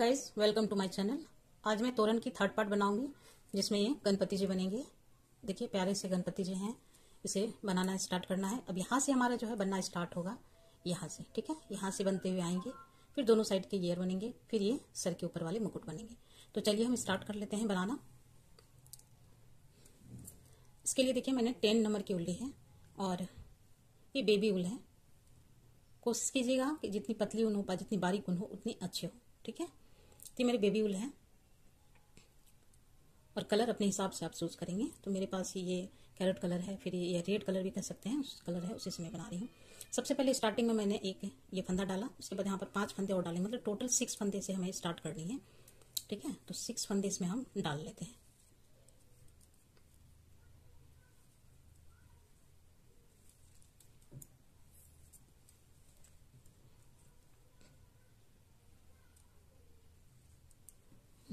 Guys welcome to my channel आज मैं तोरण की थर्ड पार्ट बनाऊँगी, जिसमें ये गणपति जी बनेंगे। देखिए, प्यारे से गणपति जी हैं। इसे बनाना स्टार्ट करना है। अब यहाँ से हमारा जो है बनना स्टार्ट होगा। यहाँ से, ठीक है? यहाँ से बनते हुए आएँगे। फिर दोनों साइड के ईयर बनेंगे। फिर ये सर के ऊपर वाले मुकुट बनेंगे। तो चलिए हम स्टार्ट कर लेते हैं बनाना। इसके लिए देखिए, मैंने टेन नंबर की उल ली है। और ये बेबी उल है। कोशिश कीजिएगा कि जितनी पतली ऊन हो, जितनी बारीक ऊन हो, उतनी अच्छी हो, ठीक है? तो मेरे बेबी उल है। और कलर अपने हिसाब से आप चूज़ करेंगे। तो मेरे पास ये कैरेट कलर है, फिर ये रेड कलर भी कह सकते हैं, उस कलर है, उसी से मैं बना रही हूँ। सबसे पहले स्टार्टिंग में मैंने एक ये फंदा डाला, उसके बाद यहाँ पर पाँच फंदे और डाले मतलब टोटल सिक्स फंदे से हमें स्टार्ट करनी है। ठीक है? तो सिक्स फंदे इसमें हम डाल लेते हैं।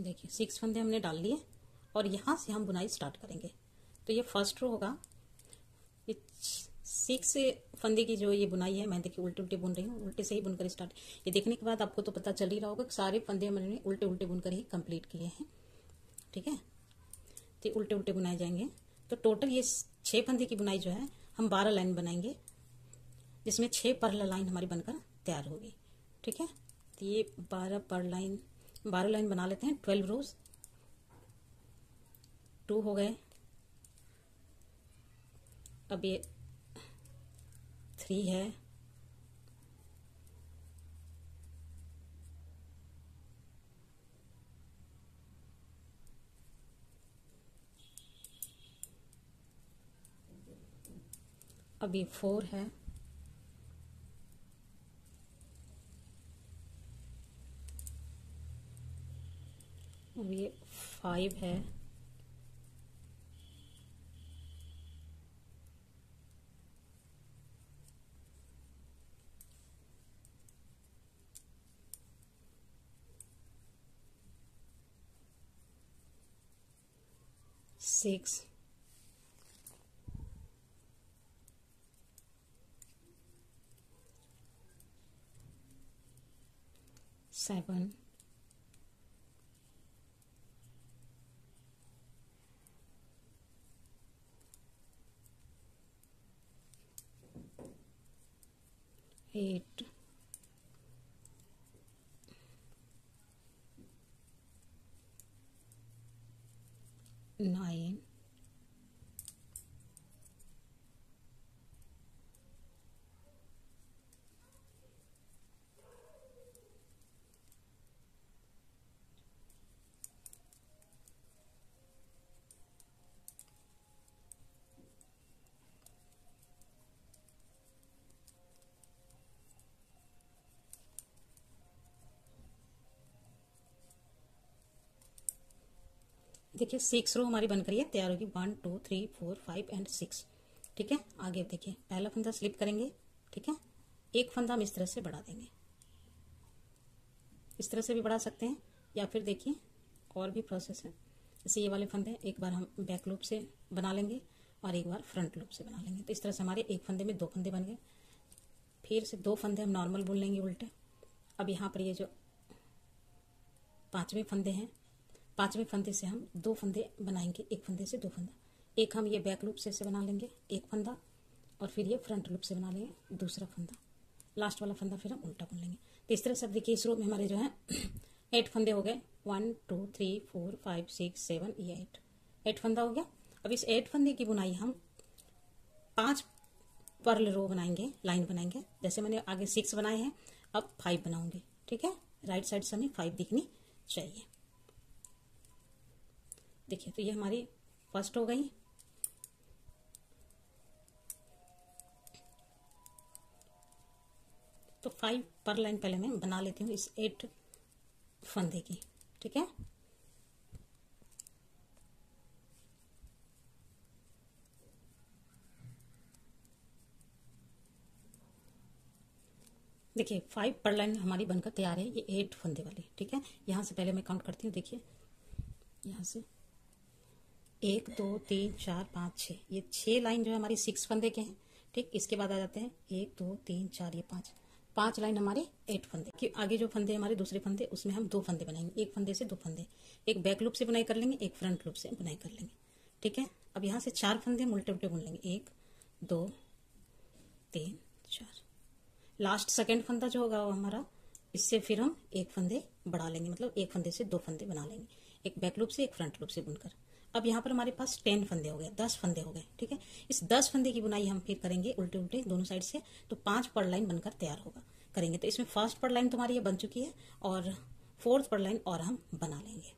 देखिए सिक्स फंदे हमने डाल लिए और यहाँ से हम बुनाई स्टार्ट करेंगे। तो ये फ़र्स्ट रो होगा। सिक्स फंदे की जो ये बुनाई है, मैं देखिए उल्टे उल्टे बुन रही हूँ, उल्टे से ही बुनकर स्टार्ट ये देखने के बाद आपको तो पता चल ही रहा होगा कि सारे फंदे मैंने उल्टे उल्टे बुनकर ही कंप्लीट किए हैं। ठीक है? तो उल्टे उल्टे बुनाए जाएँगे। तो टोटल ये छः फंदे की बुनाई जो है, हम बारह लाइन बनाएँगे, जिसमें छः पर लाइन हमारी बनकर तैयार होगी। ठीक है? तो ये बारह पर लाइन बारह लाइन बना लेते हैं, ट्वेल्व रोज टू हो गए। अब ये थ्री है। अभी फोर है। ये फाइव है। सिक्स सेवन देखिए सिक्स रो हमारी बनकर ये तैयार होगी। One two three four five and six ठीक है? आगे देखिए, पहला फंदा स्लिप करेंगे। ठीक है? एक फंदा हम इस तरह से बढ़ा देंगे। इस तरह से भी बढ़ा सकते हैं, या फिर देखिए, और भी प्रोसेस है। जैसे ये वाले फंदे, एक बार हम बैक लूप से बना लेंगे, और एक बार फ्रंट लूप से बना लेंगे। तो इस तरह से हमारे एक फंदे में दो फंदे बन गए। फिर से दो फंदे हम नॉर्मल बुन लेंगे उल्टे। अब यहाँ पर ये जो पाँचवें फंदे हैं पाँचवें फंदे से हम दो फंदे बनाएँगे, एक फंदे से दो फंदा। एक हम ये बैक लूप से ऐसे बना लेंगे, एक फंदा, और फिर ये फ्रंट लूप से बना लेंगे, दूसरा फंदा। लास्ट वाला फंदा फिर हम उल्टा बन लेंगे। तो इस तरह से अब देखिए, इस रो में हमारे जो है एट फंदे हो गए। One two three four five six seven ये एट एट फंदा हो गया। अब इस एट फंदे की बुनाई हम पाँच पर्ल रो बनाएँगे लाइन बनाएँगे। जैसे मैंने आगे सिक्स बनाए हैं, अब फाइव बनाऊँगी। ठीक है? राइट साइड से हमें फाइव दिखनी चाहिए। देखिए तो ये हमारी फ़र्स्ट हो गई। तो फाइव पर लाइन पहले मैं बना लेती हूँ इस एट फंदे की, ठीक है? देखिए फाइव पर लाइन हमारी बनकर तैयार है ये एट फंदे वाली, ठीक है? यहाँ से पहले मैं काउंट करती हूँ, देखिए। यहाँ से एक, दो, तीन, चार, पाँच छः ये छः लाइन जो है हमारी सिक्स फंदे के हैं, ठीक? इसके बाद आ जाते हैं। एक, दो, तीन, चार, ये पाँच। पाँच लाइन हमारे एट फंदे। कि आगे जो फंदे हमारे दूसरे फंदे, उसमें हम दो फंदे बनाएँगे। एक फंदे से दो फंदे। एक बैक लूप से बुनाई कर लेंगे, एक फ्रंट लूप से बुनाई कर लेंगे, ठीक है? अब यहाँ से चार फंदे हम उल्टे उल्टे बुन लेंगे। एक, दो, तीन, चार। लास्ट सेकेंड फंदा जो होगा वो हमारा, इससे फिर हम एक फंदे बढ़ा लेंगे। मतलब एक फंदे से दो फंदे बना लेंगे। एक बैक लूप से एक फ्रंट लूप से बुनकर। अब यहाँ पर हमारे पास टेन फंदे हो गए, दस फंदे हो गए, ठीक है? इस दस फंदे की बुनाई हम फिर करेंगे उल्टे उल्टे दोनों साइड से तो पाँच पर लाइन बनकर तैयार होगा, करेंगे। तो इसमें फ़र्स्ट पर लाइन तुम्हारी ये बन चुकी है और फोर्थ पर लाइन और हम बना लेंगे।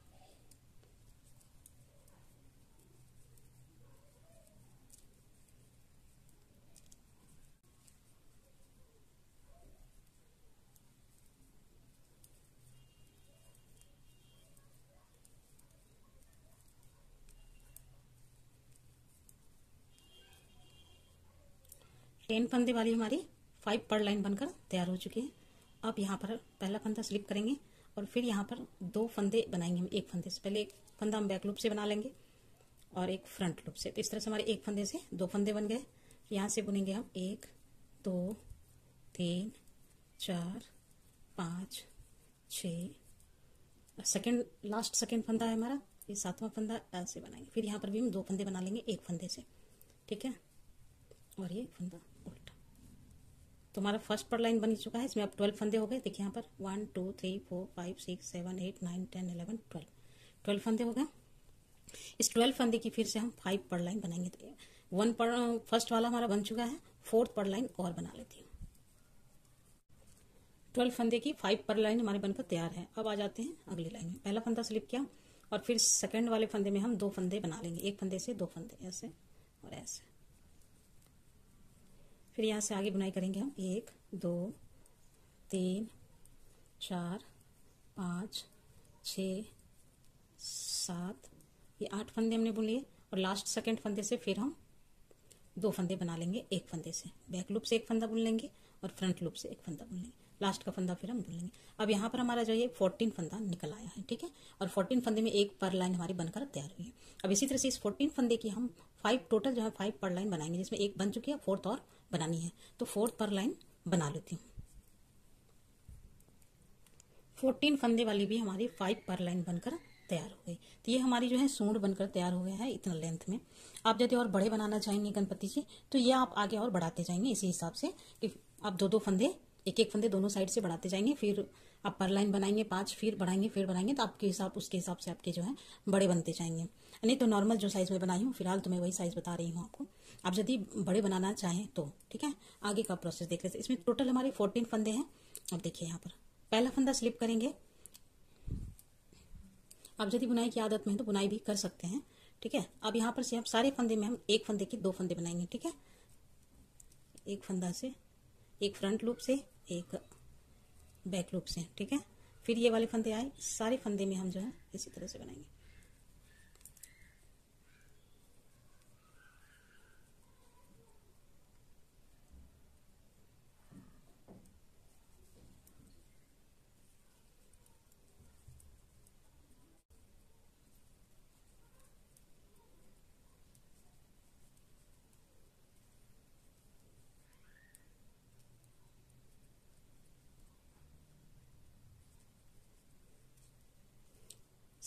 टेन फंदे वाली हमारी फाइव पर लाइन बनकर तैयार हो चुकी है। अब यहाँ पर पहला फंदा स्लिप करेंगे और फिर यहाँ पर दो फंदे बनाएँगे हम एक फंदे से। पहले एक फंदा हम बैक लूप से बना लेंगे और एक फ्रंट लूप से। तो इस तरह से हमारे एक फंदे से दो फंदे बन गए। यहाँ से बुनेंगे हम एक, दो, तीन, चार, पाँच छ सेकेंड लास्ट सेकेंड फंदा है हमारा। ये सातवां फंदा ऐसे बनाएँगे। फिर यहाँ पर भी हम दो फंदे बना लेंगे एक फंदे से। ठीक है? और ये फंदा तो हमारा फ़र्स्ट पर लाइन बन चुका है, इसमें अब ट्वेल्व फंदे हो गए। देखिए यहाँ पर one two three four five six seven eight nine ten eleven twelve twelve फंदे हो गए। इस ट्वेल्व फंदे की फिर से हम फाइव पर लाइन बनाएँगे। वन पर फ़र्स्ट वाला हमारा बन चुका है फोर्थ पर लाइन और बना लेती हूँ। ट्वेल्व फंदे की फाइव पर लाइन हमारे बनकर तैयार है। अब आ जाते हैं अगली लाइन में। पहला फंदा स्लिप किया और फिर सेकेंड वाले फंदे में हम दो फंदे बना लेंगे। एक फंदे से दो फंदे, ऐसे और ऐसे। फिर यहाँ से आगे बुनाई करेंगे हम। एक, दो, तीन, चार, पाँच, छ, सात। ये आठ फंदे हमने बुन लिए और लास्ट सेकंड फंदे से फिर हम दो फंदे बना लेंगे एक फंदे से। बैक लूप से एक फंदा बुन लेंगे और फ्रंट लूप से एक फंदा बुन लेंगे। लास्ट का फंदा फिर हम बुन लेंगे। अब यहाँ पर हमारा जो ये फोर्टीन फंदा निकल आया है, ठीक है? और फोर्टीन फंदे में एक पर लाइन हमारी बनकर तैयार हुई है। अब इसी तरह से इस फोर्टीन फंदे की हम फाइव टोटल जो है फाइव पर लाइन बनाएँगे, जिसमें एक बन चुकी है फोर्थ और बनानी है। तो फोर्थ पर लाइन बना लेती हूँ। फोर्टीन फंदे वाली भी हमारी फाइव पर लाइन बनकर तैयार हो गई। तो ये हमारी जो है सूंड बनकर तैयार हो गया है इतना लेंथ में। आप यदि और बड़े बनाना चाहेंगे गणपति जी तो ये आप आगे और बढ़ाते जाएँगे इसी हिसाब से कि आप दो दो फंदे एक एक फंदे दोनों साइड से बढ़ाते जाएँगे, फिर आप पर लाइन बनाएँगे, पाँच, फिर बढ़ाएँगे फिर बढ़ाएँगे तो आपके हिसाब, उसके हिसाब से आपके जो है बड़े बनते जाएँगे। नहीं तो नॉर्मल जो साइज़ में बनाई हूँ, फ़िलहाल तो मैं वही साइज़ बता रही हूँ आपको। आप यदि बड़े बनाना चाहें तो ठीक है? आगे का प्रोसेस देख लेते इसमें टोटल हमारे फोर्टीन फंदे हैं। अब देखिए यहाँ पर। पहला फंदा स्लिप करेंगे। आप यदि बुनाई की आदत में है तो बुनाई भी कर सकते हैं, ठीक है? अब यहाँ पर से हम सारे फंदे में हम एक फंदे के दो फंदे बनाएँगे, ठीक है? एक फंदा से, एक फ्रंट लूप से, एक बैक लूप से, ठीक है? फिर ये वाले फंदे आए। सारे फंदे में हम जो है इसी तरह से बनाएँगे।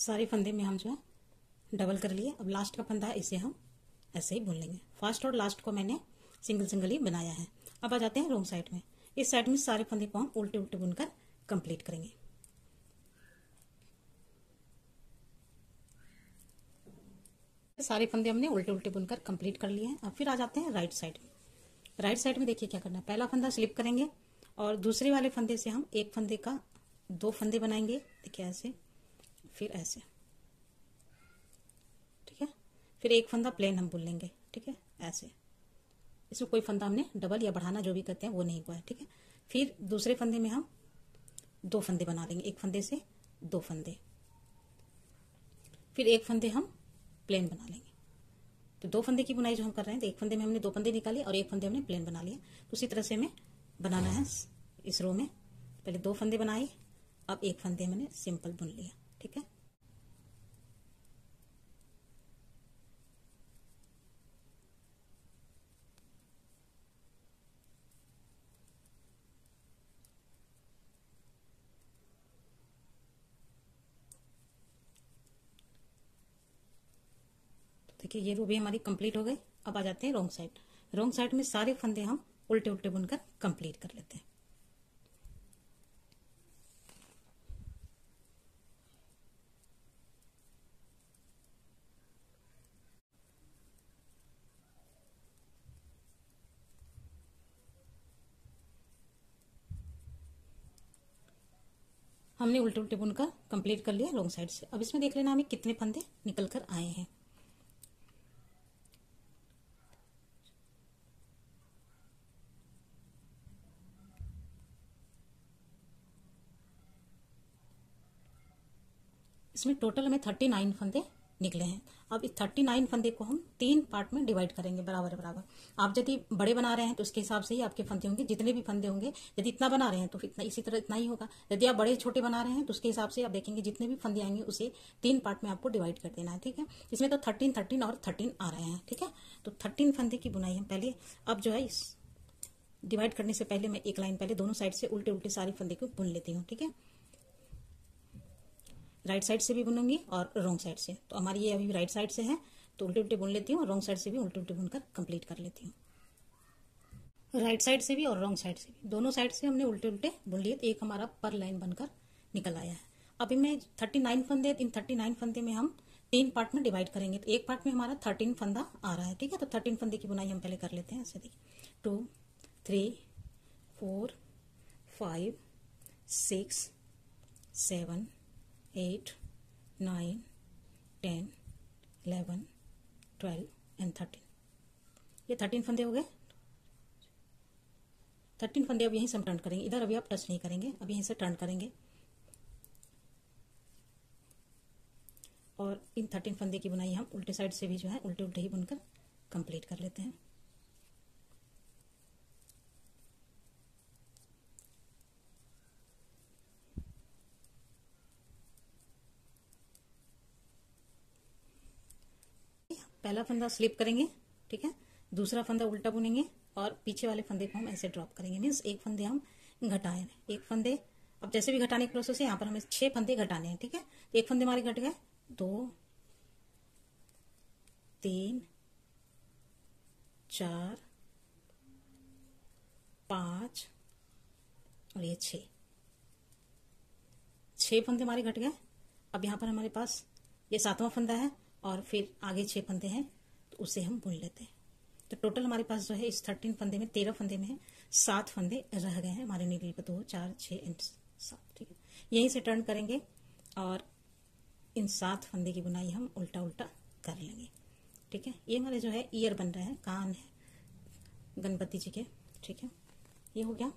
सारे फंदे में हम जो है डबल कर लिए। अब लास्ट का फंदा है, इसे हम ऐसे ही बुन लेंगे। फ़र्स्ट और लास्ट को मैंने सिंगल सिंगल ही बनाया है। अब आ जाते हैं रोंग साइड में। इस साइड में सारे फंदे को हम उल्टे उल्टे बुनकर कंप्लीट करेंगे। सारे फंदे हमने उल्टे उल्टे बुनकर कंप्लीट कर लिए हैं। अब फिर आ जाते हैं राइट साइड में। राइट साइड में देखिए क्या करना है। पहला फंदा स्लिप करेंगे और दूसरे वाले फंदे से हम एक फंदे का दो फंदे बनाएँगे। देखिए ऐसे। फिर ऐसे। ठीक है? फिर एक फंदा प्लेन हम बुन लेंगे। ठीक है? ऐसे। इसमें कोई फंदा हमने डबल या बढ़ाना जो भी करते हैं, वो नहीं हुआ है। ठीक है? फिर दूसरे फंदे में हम दो फंदे बना लेंगे। एक फंदे से दो फंदे। फिर एक फंदे हम प्लेन बना लेंगे। तो दो फंदे की बुनाई जो हम कर रहे हैं तो एक फंदे में हमने दो फंदे निकाले और एक फंदे हमने प्लेन बना लिया। तो उसी तरह से हमें बनाना है इस रो में। पहले दो फंदे बनाए, अब एक फंदे मैंने सिंपल बुन लिया। ठीक है? तो देखिए, ये रूबी हमारी कंप्लीट हो गई। अब आ जाते हैं रोंग साइड रोंग साइड में सारे फंदे हम उल्टे उल्टे बुनकर कंप्लीट कर लेते हैं। हमने उल्टे उल्टे बुन का कंप्लीट कर लिया लॉन्ग साइड से। अब इसमें देख लेना हमें कितने फंदे निकल कर आए हैं। इसमें टोटल हमें थर्टी नाइन फंदे निकले हैं। अब इस थर्टी नाइन फंदे को हम तीन पार्ट में डिवाइड करेंगे, बराबर बराबर। आप यदि बड़े बना रहे हैं तो उसके हिसाब से ही आपके फंदे होंगे, जितने भी फंदे होंगे। यदि इतना बना रहे हैं तो इतना, इसी तरह इतना ही होगा। यदि आप बड़े, छोटे बना रहे हैं तो उसके हिसाब से आप देखेंगे, जितने भी फंदे आएँगे, उसे तीन पार्ट में आपको डिवाइड कर देना है, ठीक है? इसमें तो थर्टीन थर्टीन और थर्टीन आ रहे हैं, ठीक है? तो थर्टीन फंदे की बुनाई हम पहले, अब जो है इस डिवाइड करने से पहले मैं एक लाइन पहले दोनों साइड से उल्टे उल्टे सारे फंदे को बुन लेती हूँ, ठीक है? राइट साइड से भी बुनूँगी और रॉन्ग साइड से। तो हमारी ये अभी राइट साइड से है तो उल्टे उल्टे बुन लेती हूँ और रॉन्ग साइड से भी उल्टे उल्टे बुनकर कंप्लीट कर लेती हूँ। राइट साइड से भी और रॉन्ग साइड से भी। दोनों साइड से हमने उल्टे उल्टे बुन लिए तो एक हमारा पर लाइन बनकर निकल आया है। अभी मैं थर्टी नाइन फंदे, इन थर्टी नाइन फंदे में हम तीन पार्ट में डिवाइड करेंगे। तो एक पार्ट में हमारा थर्टीन फंदा आ रहा है, ठीक है? तो थर्टीन फंदे की बुनाई हम पहले कर लेते हैं, ऐसे देखिए। Two, three, four, five, six, seven eight nine ten eleven twelve and thirteen ये थर्टीन फंदे हो गए? थर्टीन फंदे अब यहीं से हम टर्न करेंगे। इधर अभी आप टच नहीं करेंगे, अब यहीं से टर्न करेंगे। और इन थर्टीन फंदे की बुनाई हम उल्टे साइड से भी जो है उल्टे उल्टे ही बुनकर कंप्लीट कर लेते हैं। पहला फंदा स्लिप करेंगे, ठीक है? दूसरा फंदा उल्टा बुनेंगे और पीछे वाले फंदे को हम ऐसे ड्रॉप करेंगे। मीन्स एक फंदे हम घटाए एक फंदे, अब जैसे भी घटाने के प्रोसेस है, यहाँ पर हमें छह फंदे घटाने हैं, ठीक है? एक फंदे हमारे घट गए। दो, तीन, चार, पाँच और ये छ छह फंदे हमारे घट गए। अब यहाँ पर हमारे पास ये सातवां फंदा है। और फिर आगे छह फंदे हैं तो उसे हम बुन लेते हैं। तो टोटल हमारे पास जो है, इस थर्टीन फंदे में, तेरह फंदे में है सात फंदे रह गए हैं हमारे नीडल पर दो चार छः एंड सात, ठीक है। यहीं से टर्न करेंगे और इन सात फंदे की बुनाई हम उल्टा उल्टा कर लेंगे, ठीक है। ये हमारे जो है ईयर बन रहा है, कान है, गणपति जी के, ठीक है। ये हो गया।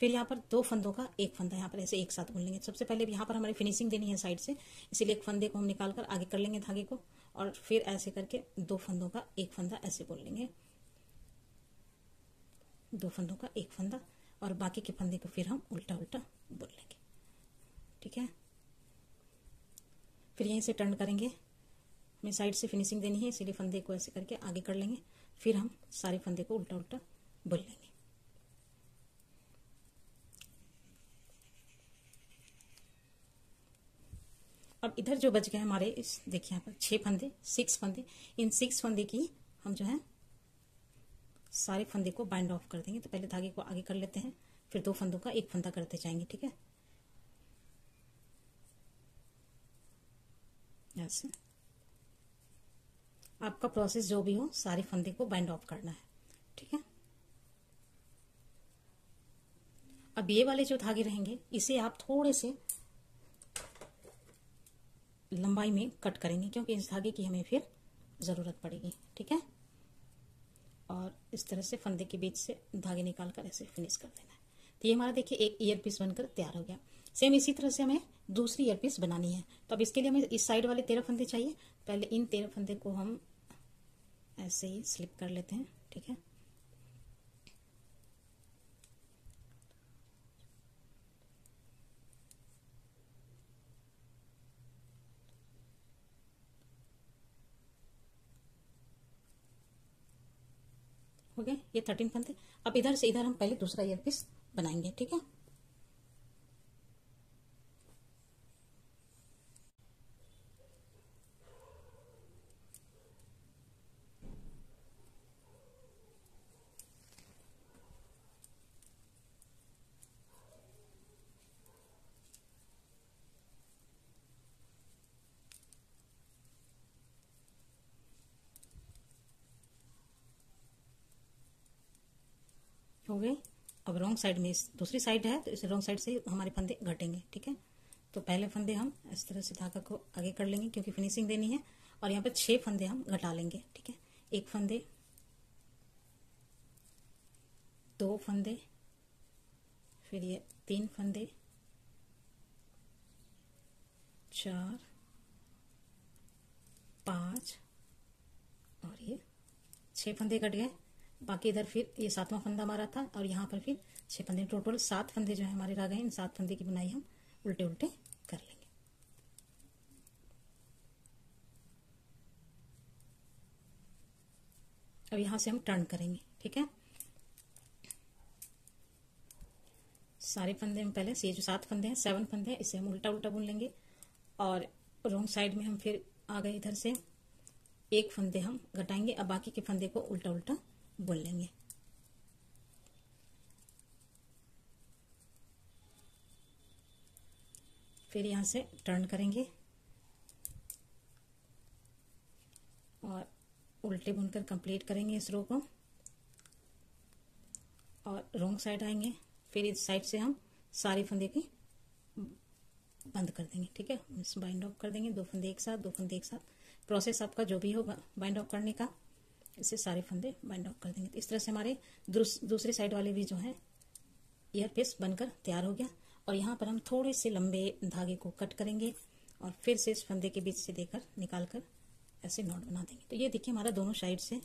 फिर यहाँ पर दो फंदों का एक फंदा यहाँ पर ऐसे एक साथ बुन लेंगे। सबसे पहले यहाँ पर हमारी फिनिशिंग देनी है साइड से, इसीलिए एक फंदे को हम निकाल कर आगे कर लेंगे धागे को और फिर ऐसे करके दो फंदों का एक फंदा ऐसे बुन लेंगे। दो फंदों का एक फंदा और बाकी के फंदे को फिर हम उल्टा उल्टा बुन लेंगे। ठीक है? फिर यहीं से टर्न करेंगे। हमें साइड से फिनिशिंग देनी है, इसीलिए फंदे को ऐसे करके आगे कर लेंगे। फिर हम सारे फंदे को उल्टा उल्टा बुन लेंगे। अब इधर जो बच गए हमारे, इस देखिए यहाँ पर, छह फंदे सिक्स फंदे, इन सिक्स फंदे की हम जो है, सारे फंदे को बाइंड ऑफ़ कर देंगे। तो पहले धागे को आगे कर लेते हैं, फिर दो फंदों का एक फंदा करते जाएँगे, ठीक है? ऐसे आपका प्रोसेस जो भी हो, सारे फंदे को बाइंड ऑफ़ करना है, ठीक है? अब ये वाले जो धागे रहेंगे, इसे आप थोड़े से लंबाई में कट करेंगे, क्योंकि इस धागे की हमें फिर ज़रूरत पड़ेगी, ठीक है? और इस तरह से फंदे के बीच से धागे निकाल कर ऐसे फिनिश कर देना है। तो ये हमारा देखिए एक ईयर पीस बनकर तैयार हो गया। सेम इसी तरह से हमें दूसरी ईयर पीस बनानी है। तो अब इसके लिए हमें इस साइड वाले तेरह फंदे चाहिए। पहले इन तेरह फंदे को हम ऐसे ही स्लिप कर लेते हैं, ठीक है? हो गए, ये थर्टीन फंदे अब इधर से इधर हम पहले दूसरा ईयर पीस बनाएँगे, ठीक है? हो गई। अब रॉन्ग साइड में दूसरी साइड है तो इस रॉन्ग साइड से हमारे फंदे घटेंगे, ठीक है? तो पहले फंदे हम इस तरह से धागा को आगे कर लेंगे, क्योंकि फिनिशिंग देनी है, और यहाँ पर छह फंदे हम घटा लेंगे, ठीक है? एक फंदे, दो फंदे, फिर ये तीन फंदे, चार, पाँच, और ये छह फंदे कट गए। बाकी इधर फिर ये सातवां फंदा हमारा था और यहाँ पर फिर छह फंदे, टोटल सात फंदे जो है हमारे रह गए इन सात फंदे की बुनाई हम उल्टे उल्टे कर लेंगे। अब यहाँ से हम टर्न करेंगे, ठीक है? सारे फंदे में पहले से जो सात फंदे हैं, सेवन फंदे हैं, इसे हम उल्टा उल्टा बुन लेंगे। और रोंग साइड में हम फिर आ गए इधर से एक फंदे हम घटाएँगे, अब बाकी के फंदे को उल्टा उल्टा बुन लेंगे फिर यहाँ से टर्न करेंगे। और उल्टे बुनकर कंप्लीट करेंगे इस रो को। और रोंग साइड आएँगे। फिर इस साइड से हम सारी फंदे की बंद कर देंगे, ठीक है? बाइंड ऑफ़ कर देंगे, दो फंदे एक साथ, दो फंदे एक साथ। प्रोसेस आपका जो भी होगा बाइंड ऑफ़ करने का। इससे सारे फंदे बाइंड ऑफ़ कर देंगे। तो इस तरह से हमारे दूसरी साइड वाले भी जो है ईयर पीस बनकर तैयार हो गया। और यहाँ पर हम थोड़े से लंबे धागे को कट करेंगे और फिर से इस फंदे के बीच से देकर निकाल कर ऐसे नॉट बना देंगे। तो ये देखिए हमारा दोनों साइड से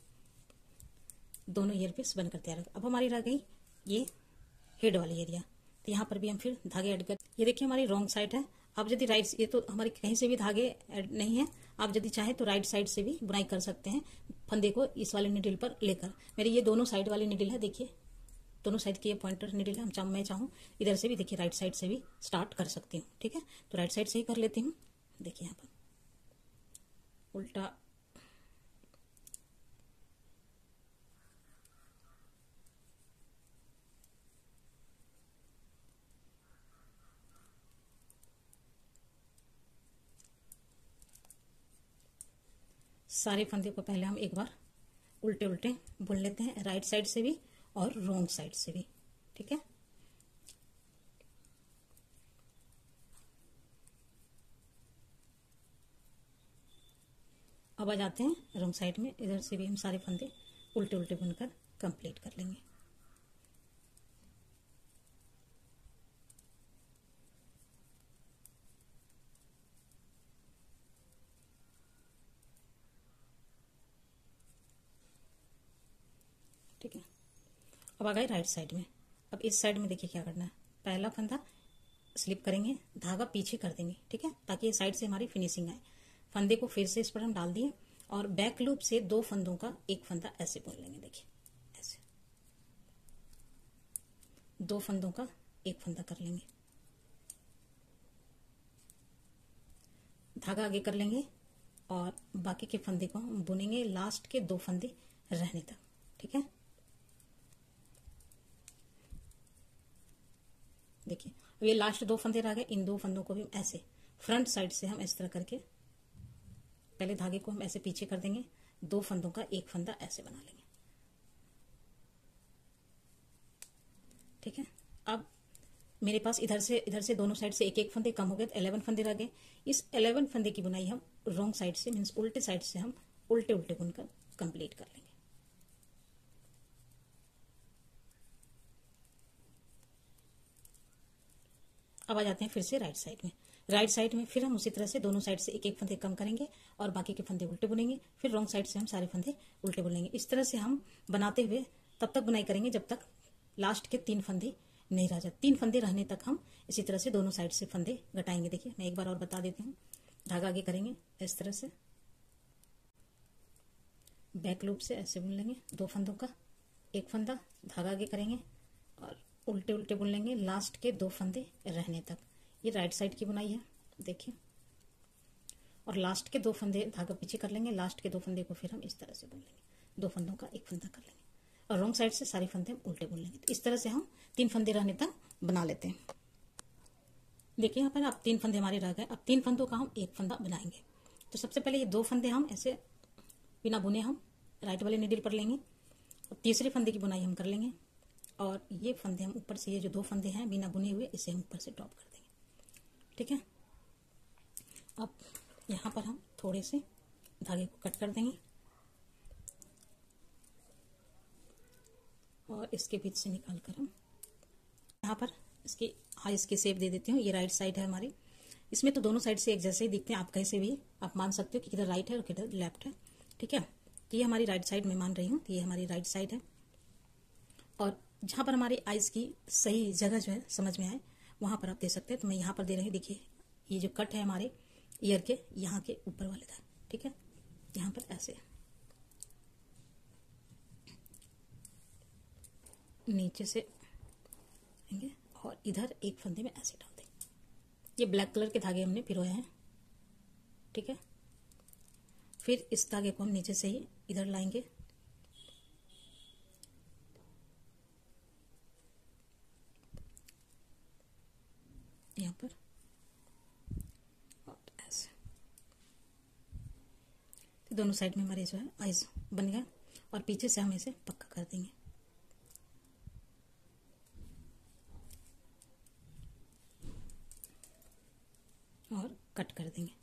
दोनों ईयर पीस बनकर तैयार हो अब हमारी रह गई ये हेड वाली एरिया तो यहाँ पर भी हम फिर धागे ऐड कर ये देखिए हमारी रॉन्ग साइड है। अब यदि राइट ये तो हमारी कहीं से भी धागे ऐड नहीं है। आप यदि चाहे तो राइट साइड से भी बुनाई कर सकते हैं। फंदे को इस वाले निडिल पर लेकर। मेरी ये दोनों साइड वाली निडिल है, देखिए। दोनों साइड की ये पॉइंटर निडिल है, हम चाह, मैं चाहूँ, इधर से भी, देखिए राइट साइड से भी स्टार्ट कर सकती हूँ, ठीक है? तो राइट साइड से ही कर लेती हूँ। देखिए यहाँ पर। उल्टा सारे फंदे को पहले हम एक बार उल्टे उल्टे बुन लेते हैं राइट साइड से भी और रोंग साइड से भी, ठीक है? अब आ जाते हैं रोंग साइड में, इधर से भी हम सारे फंदे उल्टे उल्टे बुनकर कंप्लीट कर लेंगे ठीक है अब आ गए राइट साइड में। अब इस साइड में देखिए क्या करना है। पहला फंदा स्लिप करेंगे, धागा पीछे कर देंगे, ठीक है? ताकि साइड से हमारी फिनिशिंग आए। फंदे को फिर से इस पर हम डाल दिए और बैक लूप से दो फंदों का एक फंदा ऐसे बोल लेंगे, देखिए। ऐसे। दो फंदों का एक फंदा कर लेंगे। धागा आगे कर लेंगे और बाकी के फंदे को हम बुनेंगे लास्ट के दो फंदे रहने तक, ठीक है? देखिए, अब ये लास्ट दो फंदे रह गए, इन दो फंदों को भी ऐसे फ्रंट साइड से हम इस तरह करके, पहले धागे को हम ऐसे पीछे कर देंगे, दो फंदों का एक फंदा ऐसे बना लेंगे। ठीक है? अब मेरे पास इधर से इधर से दोनों साइड से एक एक फंदे कम हो गए तो इलेवन फंदे रह गए। इस इलेवन फंदे की बुनाई हम रॉन्ग साइड से मीन्स उल्टे साइड से हम उल्टे उल्टे बुनकर कंप्लीट कर लेंगे। अब आ जाते हैं फिर से राइट साइड में। राइट साइड में फिर हम उसी तरह से दोनों साइड से एक एक फंदे कम करेंगे और बाकी के फंदे उल्टे बुनेंगे। फिर रॉन्ग साइड से हम सारे फंदे उल्टे बुनेंगे। इस तरह से हम बनाते हुए तब तक बुनाई करेंगे जब तक लास्ट के तीन फंदे नहीं रह जाते। तीन फंदे रहने तक हम इसी तरह से दोनों साइड से फंदे घटाएँगे। देखिए, मैं एक बार और बता देती हूँ। धागा आगे करेंगे इस तरह से। बैक लूप से ऐसे बुन लेंगे दो फंदों का। एक फंदा धागा आगे करेंगे और उल्टे उल्टे बुन लेंगे लास्ट के दो फंदे रहने तक। ये राइट साइड की बुनाई है, देखिए। और लास्ट के दो फंदे धागा पीछे कर लेंगे लास्ट के दो फंदे को फिर हम इस तरह से बुन लेंगे दो फंदों का एक फंदा कर लेंगे। और रॉन्ग साइड से सारे फंदे उल्टे बुन लेंगे तो इस तरह से हम तीन फंदे रहने तक बना लेते हैं। देखिए यहाँ पर अब तीन फंदे हमारे रह गए। अब तीन फंदों का हम एक फंदा बनाएँगे। तो सबसे पहले ये दो फंदे हम ऐसे बिना बुने हम राइट वाले निडिल पर लेंगे। और तीसरे फंदे की बुनाई हम कर लेंगे। और ये फंदे हम ऊपर से, ये जो दो फंदे हैं, बिना बुने हुए, इसे हम ऊपर से ड्रॉप कर देंगे। ठीक है? अब यहाँ पर हम थोड़े से धागे को कट कर देंगे। और इसके बीच से निकाल कर हम यहाँ पर इसकी आइस की शेप दे देती हूँ। ये राइट साइड है हमारी। इसमें तो दोनों साइड से एक जैसे ही दिखते हैं। आप कैसे भी आप मान सकते हो कि किधर राइट है और किधर लेफ़्ट है। ठीक है? तो ये हमारी राइट साइड में मान रही हूँ। तो ये हमारी राइट साइड है। और जहाँ पर हमारी आइस की सही जगह जो है, समझ में आए, वहाँ पर आप दे सकते हैं। तो मैं यहाँ पर दे रही हूँ, देखिए, ये जो कट है हमारे ईयर के, यहाँ के ऊपर वाले था ठीक है? यहाँ पर ऐसे। नीचे से और इधर एक फंदे में ऐसे डाल दें ये ब्लैक कलर के धागे हमने पिरोए हैं, ठीक है? फिर इस धागे को हम नीचे से ही इधर लाएँगे। यहाँ पर और ऐसे। तो दोनों साइड में हमारे जो है आइज़ बन गया। और पीछे से हम इसे पक्का कर देंगे। और कट कर देंगे।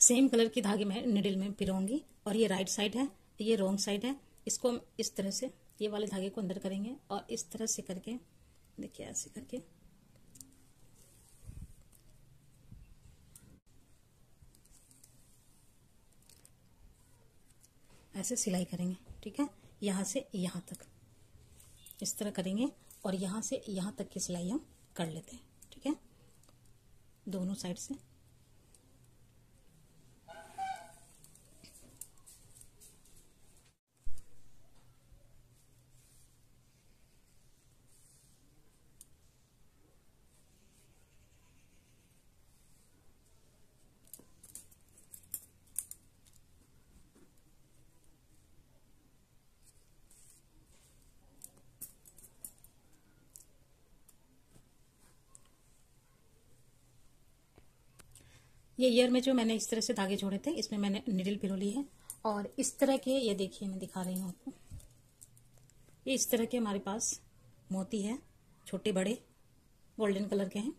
सेम कलर की धागे मैं निडल में पिरोंगी। और ये राइट साइड है, ये रॉन्ग साइड है। इसको हम इस तरह से, ये वाले धागे को अंदर करेंगे। और इस तरह से करके, देखिए ऐसे करके। ऐसे सिलाई करेंगे, ठीक है? यहाँ से यहाँ तक। इस तरह करेंगे और यहाँ से यहाँ तक की सिलाई हम कर लेते हैं, ठीक है? दोनों साइड से ये ईयर में जो मैंने इस तरह से धागे जोड़े थे, इसमें मैंने निडल पिरो ली है। और इस तरह के, ये देखिए, मैं दिखा रही हूँ आपको। ये इस तरह के हमारे पास मोती है, छोटे, बड़े गोल्डन कलर के हैं।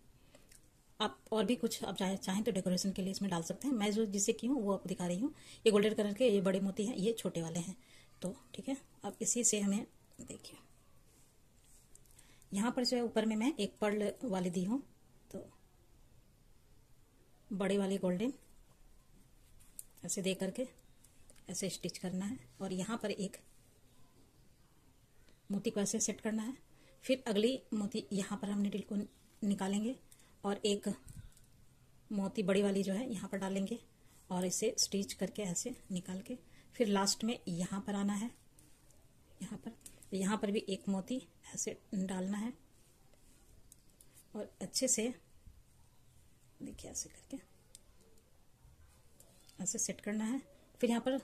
आप और भी कुछ आप चाहे, चाहें तो डेकोरेशन के लिए इसमें डाल सकते हैं। मैं जो जिसे की हूँ, वो आपको दिखा रही हूँ। ये गोल्डन कलर के, ये बड़े मोती हैं, ये छोटे वाले हैं। तो ठीक है, अब इसी से हमें देखिए। यहाँ पर जो है, ऊपर में मैं एक पर्ल वाली दी हूँ। बड़े वाले गोल्डन, ऐसे दे करके, ऐसे स्टिच करना है, और यहाँ पर एक मोती को ऐसे सेट करना है। फिर अगली मोती यहाँ पर हम निडल को निकालेंगे, और एक मोती बड़ी वाली जो है यहाँ पर डालेंगे, और इसे स्टिच करके ऐसे निकाल के, फिर लास्ट में यहाँ पर आना है, यहाँ पर यहाँ पर भी एक मोती ऐसे डालना है, और अच्छे से देखिए ऐसे करके। ऐसे सेट करना है। फिर यहाँ पर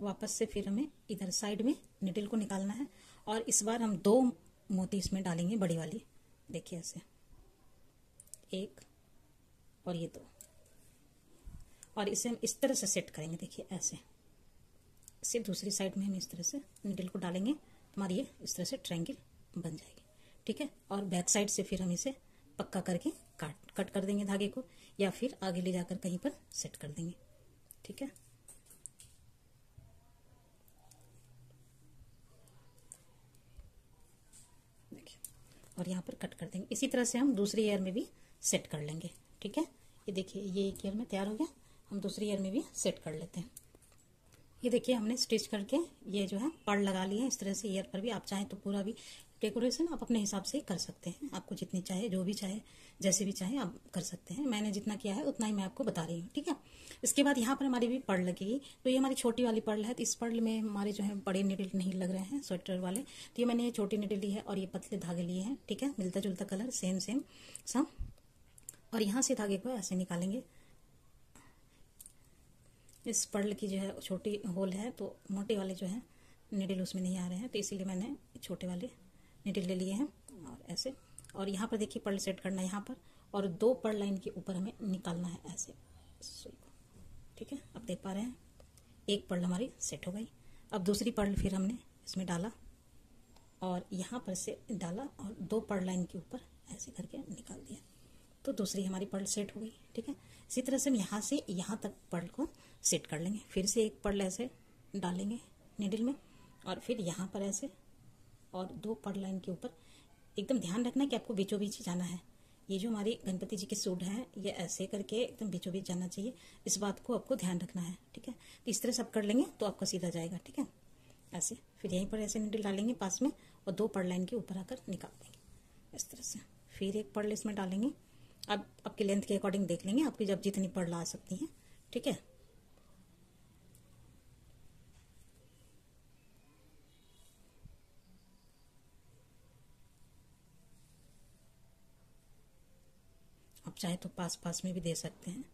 वापस से फिर हमें इधर साइड में निडल को निकालना है और इस बार हम दो मोती इसमें डालेंगे बड़ी वाली। देखिए ऐसे। एक और ये दो। और इसे हम इस तरह से सेट करेंगे। देखिए ऐसे। इसे दूसरी साइड में हम इस तरह से निडल को डालेंगे। हमारी ये इस तरह से ट्रायंगल बन जाएगी। ठीक है? और बैक साइड से फिर हम इसे पक्का करके काट, कट कर देंगे धागे को, या फिर आगे ले जाकर कहीं पर सेट कर देंगे। ठीक है? और यहाँ पर कट कर देंगे। इसी तरह से हम दूसरी ईयर में भी सेट कर लेंगे। ठीक है? ये देखिए, ये एक ईयर में तैयार हो गया। हम दूसरी ईयर में भी सेट कर लेते हैं। ये देखिए, हमने स्टिच करके ये जो है, पड़ लगा लिया है। इस तरह से ईयर पर भी आप चाहें तो पूरा भी डेकोरेशन आप अपने हिसाब से कर सकते हैं। आपको जितनी चाहे, जो भी चाहे, जैसे भी चाहे आप कर सकते हैं। मैंने जितना किया है, उतना ही मैं आपको बता रही हूँ, ठीक है? इसके बाद यहाँ पर हमारी भी पड़ लगेगी तो ये हमारी छोटी वाली पर्ल है। तो इस पर्ल में हमारे जो है बड़े निडल नहीं लग रहे हैं, स्वेटर वाले। तो ये मैंने ये छोटी निडल ली है और ये पतले धागे लिए हैं, ठीक है? मिलता जुलता कलर सेम सेम सब और यहाँ से धागे को ऐसे निकालेंगे। इस पर्ल की जो है, छोटी होल है तो मोटे वाले जो है निडल उसमें नहीं आ रहे हैं। तो इसीलिए मैंने छोटे वाले निडल ले लिए हैं, और ऐसे। और यहाँ पर देखिए पर्ल सेट करना है यहाँ पर, और दो पर्ल लाइन के ऊपर हमें निकालना है ऐसे। को ठीक है, अब देख पा रहे हैं। एक पर्ल हमारी सेट हो गई। अब दूसरी पर्ल फिर हमने इसमें डाला, और यहाँ पर से डाला, और दो पर्ल लाइन के ऊपर ऐसे करके निकाल दिया। तो दूसरी हमारी पर्ल सेट हो गई, ठीक है। इसी तरह से हम यहाँ से यहाँ तक पर्ल को सेट कर लेंगे। फिर से एक पर्ल ऐसे डालेंगे निडल में, और फिर यहाँ पर ऐसे और दो पर्ल लाइन के ऊपर एकदम ध्यान रखना कि आपको बीचों बीच जाना है। ये जो हमारी गणपति जी के सूट है, ये ऐसे करके एकदम बीचों बीच जाना चाहिए। इस बात को आपको ध्यान रखना है, ठीक है? तो इस तरह सब कर लेंगे तो आपका सीधा जाएगा, ठीक है? ऐसे, फिर यहीं पर ऐसे निडल डालेंगे पास में और दो पर्ल लाइन के ऊपर आकर निकाल देंगे। इस तरह से। फिर एक पर्ल इसमें डालेंगे। अब आपकी लेंथ के अकॉर्डिंग देख लेंगे, आपकी जब जितनी पर्ल आ सकती हैं, ठीक है? आप चाहे तो पास पास में भी दे सकते हैं।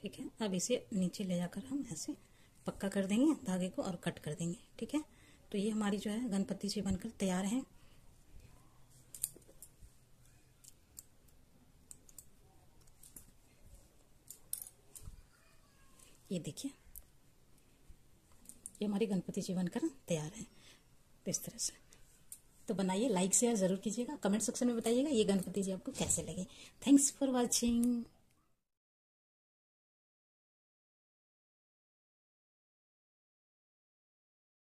ठीक है? अब इसे नीचे ले जाकर हम ऐसे पक्का कर देंगे, धागे को और कट कर देंगे, ठीक है? तो ये हमारी जो है गणपति जी बनकर तैयार है। ये देखिए, ये हमारी गणपति जी बनकर तैयार है तो इस तरह से। तो बनाइए लाइक शेयर ज़रूर कीजिएगा कमेंट सेक्शन में बताइएगा ये गणपति जी आपको कैसे लगे। Thanks for watching